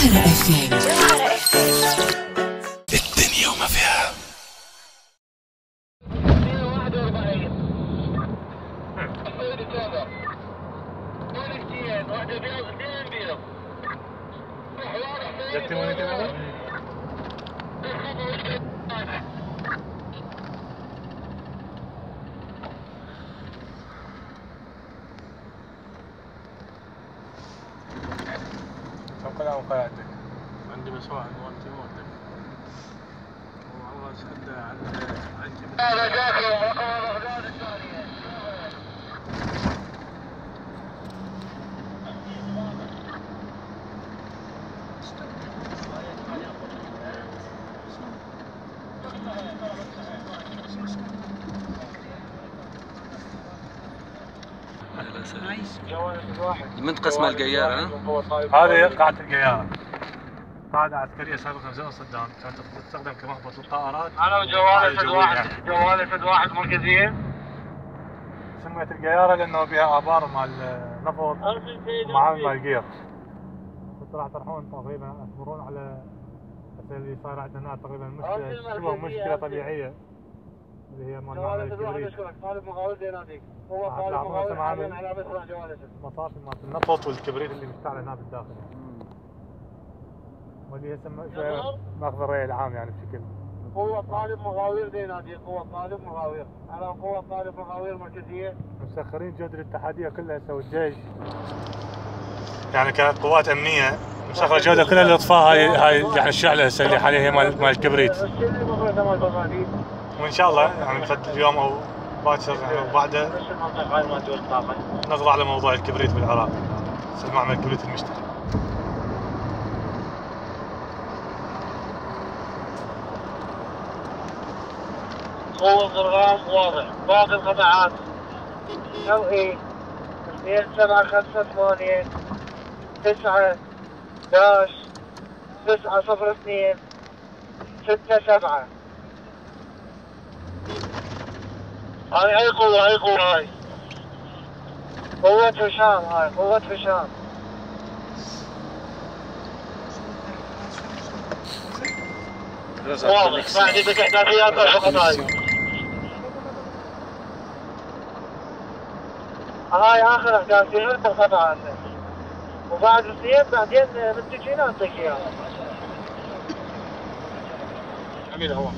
سهرة اف ام الدنيا وما فيها. جبت 48 توقيعاتك عندي مسواح وانت موتك. والله أشهد عن عن جبل المنطقة اسمها القيارة هذه قاعة القيارة. قاعدة عسكرية سابقا زي صدام. كانت تستخدم كمهبط للطائرات أنا قاعدة وجوالي فد. واحد جوالي فد واحد مركزية. سميت القيارة لأنه بها آبار مال نفط ومعامل مال قير كنت راح تروحون تقريبا تمرون على اللي صار عندنا هنا تقريبا مشكلة. شبه مشكلة طبيعية. اللي هي مال معمل الكبريت طالب مقاول ديناتيك هو طالب معامل. حاليا على مثل جوالي مصافي مالت النفط والكبريت اللي مشتعل هنا بالداخل. واللي نعم. ماخذ الرأي العام يعني بشكل هو طالب مغاوير ديناتيك هو طالب مغاوير على قوة طالب مغاوير مركزية. مسخرين جهد الاتحادية كلها سوى الجيش يعني كانت قوات أمنية. مسخرة جهدها كلها لإطفاء هاي هاي يعني الشعلة هسه اللي حاليا هي مال مال الكبريت. وإن شاء الله يعني اليوم أو باكر بعده بس المنطقة هاي ما دول طاقة نقضي على موضوع الكبريت بالعراق. معمل الكبريت المشترك هو الضرغام واضح. باقي القطعات نوعي اثنين سبعة خمسة ثمانية تسعة داش تسعة صفر اثنين ستة سبعة. هاي أي قوة أي قوة هاي. قوة هشام هاي قوة هشام واضح. ما عندي بك إحداثيات فقط هاي. هاي آخر احداثي غير بالقطعة عندنا وبعد سنين بعدين متجين نعطيك اياها جميل هو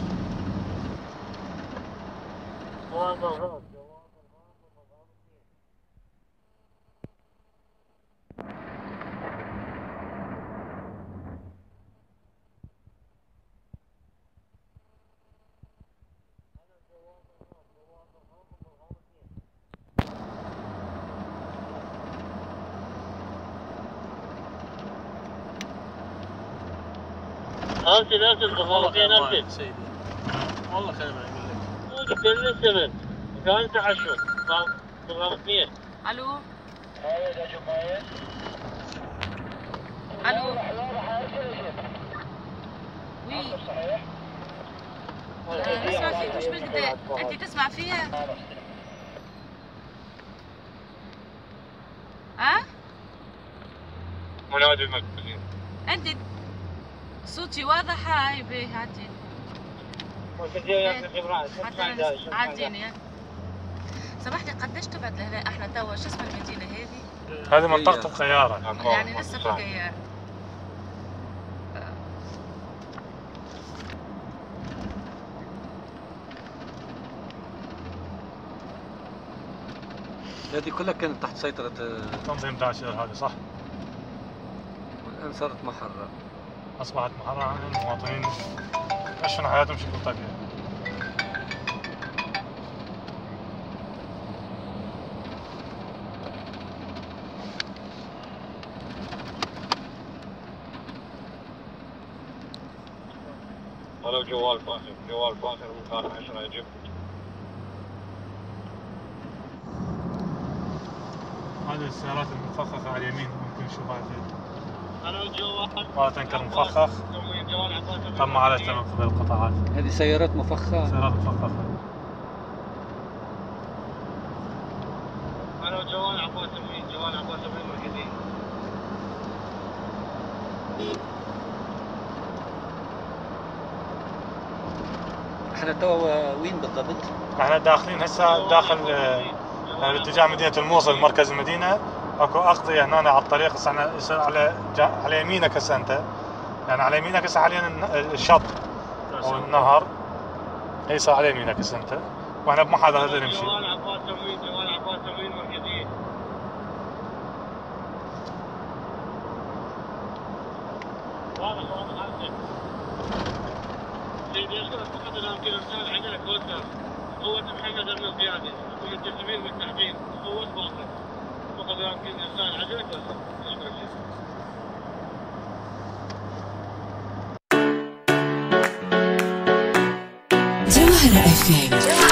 نفس الضفافتين انت سيدي. والله خير ما أقول لك. لي السبب كان اثنين ألو ألو وي اسمع فيك مش بالكدا انت تسمع فيها ها منادي المركزين انت صوتي واضح هاي يا جبران عدين عدين سمحتي قديش تبعد لهنا؟ إحنا توا شو اسم المدينة هذه؟ هذه منطقة القيارة يعني لسه في القيار هذه كلها كانت تحت سيطرة آه، تنظيم داعش هذا صح؟ والآن صارت محرة أصبحت محررة عن المواطنين يعيشون حياتهم بشكل طبيعي ولو جوال فاخر. جوال فاخر مكان 10 يجيب هذه السيارات المفخخة على اليمين ممكن نشوفها في وتنكر مفخخ. تم على تنقل القطاعات. هذه سيارات مفخخة. سيارات مفخخة. أنا وجوال عباس أمين جوال عباس أمين مركزي إحنا تو وين بالضبط؟ إحنا داخلين هسه داخل آه، باتجاه مدينة الموصل مركز المدينة. أكو اغطيه هنا على الطريق على على يمينك هسه انت يعني على يمينك هسه حاليا الشط أو النهر. هسه على يمينك هسه انت وإحنا بمحاذاه هذا نمشي جوال عباس تموين جوال عباس تموين مركزية واضح واضح عندك سيدي اشكرك فقط أنا يمكن ارسال عندك واتساب قوة محمد بن القيادي ومتسمين والتحكيم قوة باطل فقط يمكن اف ام